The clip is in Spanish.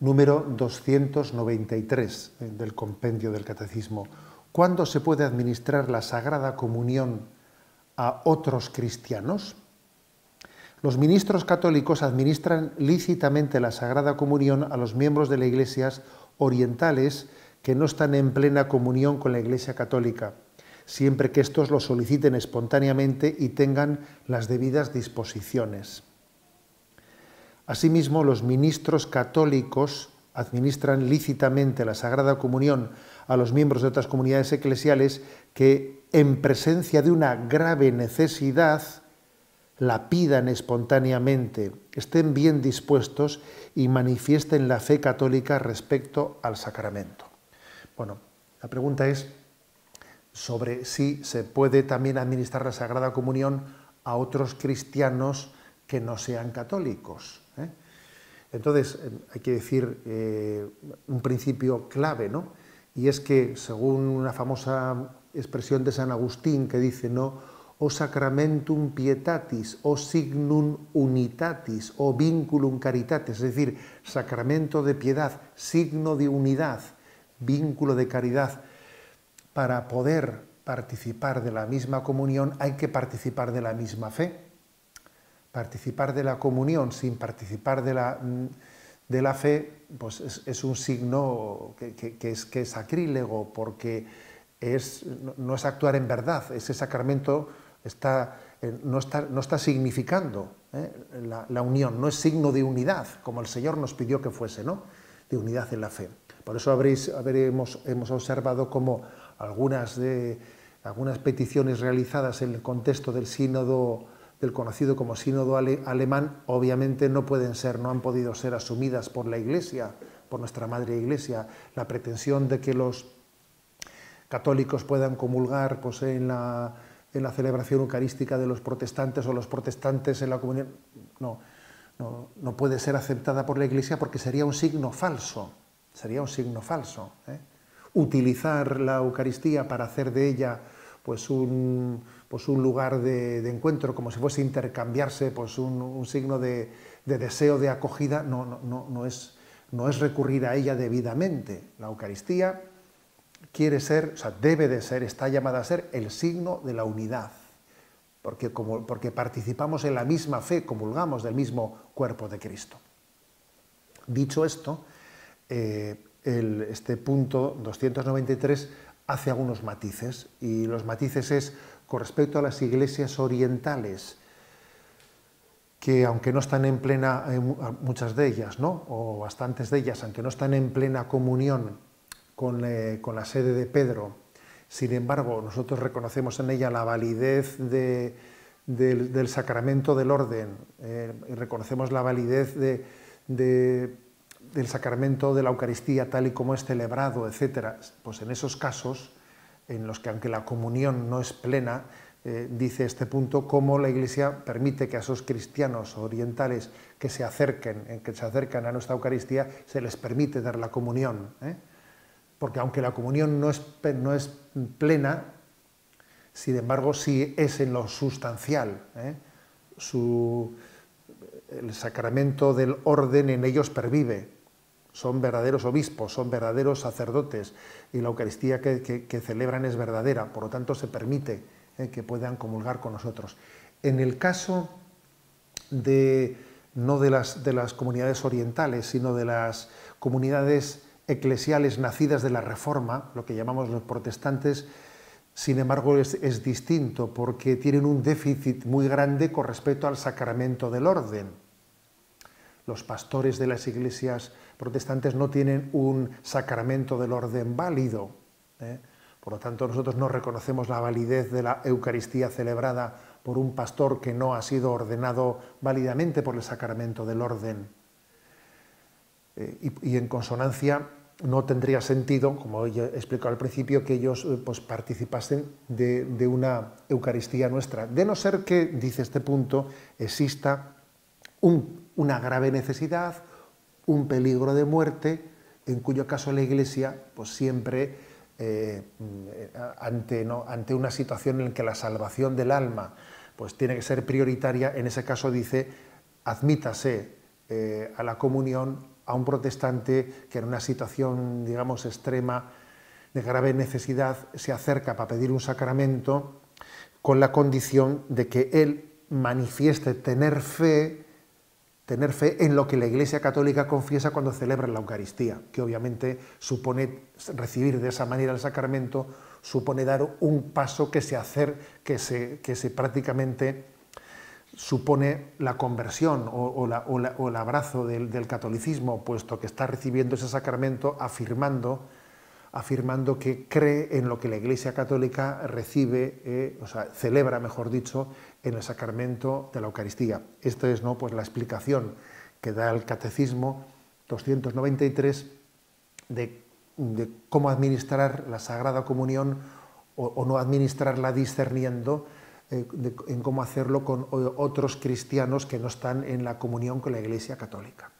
número 293 eh, del compendio del Catecismo. ¿Cuándo se puede administrar la Sagrada Comunión a otros cristianos? Los ministros católicos administran lícitamente la Sagrada Comunión a los miembros de las iglesias orientales que no están en plena comunión con la Iglesia Católica, siempre que estos lo soliciten espontáneamente y tengan las debidas disposiciones. Asimismo, los ministros católicos administran lícitamente la Sagrada Comunión a los miembros de otras comunidades eclesiales que, en presencia de una grave necesidad, la pidan espontáneamente, estén bien dispuestos y manifiesten la fe católica respecto al sacramento. Bueno, la pregunta es sobre si se puede también administrar la Sagrada Comunión a otros cristianos que no sean católicos. Entonces, eh, hay que decir eh, un principio clave, ¿no? Y es que, según una famosa expresión de San Agustín que dice, ¿no? O sacramentum pietatis, o signum unitatis, o vinculum caritatis, es decir, sacramento de piedad, signo de unidad, vínculo de caridad. Para poder participar de la misma comunión hay que participar de la misma fe participar de la comunión sin participar de la, mm, de la fe, pues es, un signo que, es, que es sacrílego, porque es, no es actuar en verdad, ese sacramento está, eh, no, está, no está significando ¿eh? la, unión, no es signo de unidad, como el Señor nos pidió que fuese, ¿no? de unidad en la fe. Por eso habréis, hemos observado como algunas, de, algunas peticiones realizadas en el contexto del sínodo del conocido como sínodo alemán, obviamente no pueden ser, no han podido ser asumidas por la Iglesia, por nuestra Madre Iglesia. La pretensión de que los católicos puedan comulgar pues, en, la, en la celebración eucarística de los protestantes o los protestantes en la comunión, no, no, puede ser aceptada por la Iglesia porque sería un signo falso, sería un signo falso. ¿eh? Utilizar la Eucaristía para hacer de ella pues un, pues un lugar de, encuentro, como si fuese intercambiarse pues un, signo de, deseo de acogida, no, no, no, es, no es recurrir a ella debidamente. La Eucaristía quiere ser, o sea, debe de ser, está llamada a ser el signo de la unidad, porque, porque participamos en la misma fe, comulgamos del mismo cuerpo de Cristo. Dicho esto, eh, este punto 293 hace algunos matices, y los matices es con respecto a las iglesias orientales, que aunque no están en plena, muchas de ellas, ¿no? o bastantes de ellas, aunque no están en plena comunión con, eh, la sede de Pedro, sin embargo, nosotros reconocemos en ella la validez del, sacramento del orden, eh, reconocemos la validez del sacramento de la Eucaristía tal y como es celebrado, etc., pues en esos casos en los que aunque la comunión no es plena, eh, dice este punto, cómo la Iglesia permite que a esos cristianos orientales que se acerquen, que se acercan a nuestra Eucaristía, se les permite dar la comunión. ¿eh? Porque aunque la comunión no es, no es, plena, sin embargo sí es en lo sustancial. ¿eh? el sacramento del orden en ellos pervive son verdaderos obispos, son verdaderos sacerdotes y la Eucaristía que, celebran es verdadera, por lo tanto se permite eh, que puedan comulgar con nosotros. En el caso de no de las, de las comunidades orientales, sino de las comunidades eclesiales nacidas de la Reforma, lo que llamamos los protestantes, sin embargo es, es distinto porque tienen un déficit muy grande con respecto al sacramento del orden. Los pastores de las iglesias protestantes no tienen un sacramento del orden válido. ¿eh? Por lo tanto, nosotros no reconocemos la validez de la Eucaristía celebrada por un pastor que no ha sido ordenado válidamente por el sacramento del orden. Eh, y, en consonancia no tendría sentido, como he explicado al principio, que ellos eh, pues, participasen de, de, una Eucaristía nuestra, de no ser que, dice este punto, exista un, una grave necesidad un peligro de muerte, en cuyo caso la Iglesia pues siempre eh, ante, ante, una situación en la que la salvación del alma pues tiene que ser prioritaria, en ese caso dice, admítase eh, a la comunión a un protestante que en una situación, digamos, extrema, de grave necesidad, se acerca para pedir un sacramento con la condición de que él manifieste tener fe, tener fe en lo que la Iglesia Católica confiesa cuando celebra la Eucaristía, que obviamente supone recibir de esa manera el sacramento, supone dar un paso que se hacer, que se, que se prácticamente supone la conversión o, el abrazo del, catolicismo, puesto que está recibiendo ese sacramento afirmando, afirmando que cree en lo que la Iglesia Católica recibe, eh, o sea, celebra, mejor dicho, en el sacramento de la Eucaristía. Esta es ¿no? pues la explicación que da el Catecismo 293 de, cómo administrar la Sagrada Comunión o no administrarla discerniendo eh, en cómo hacerlo con otros cristianos que no están en la comunión con la Iglesia Católica.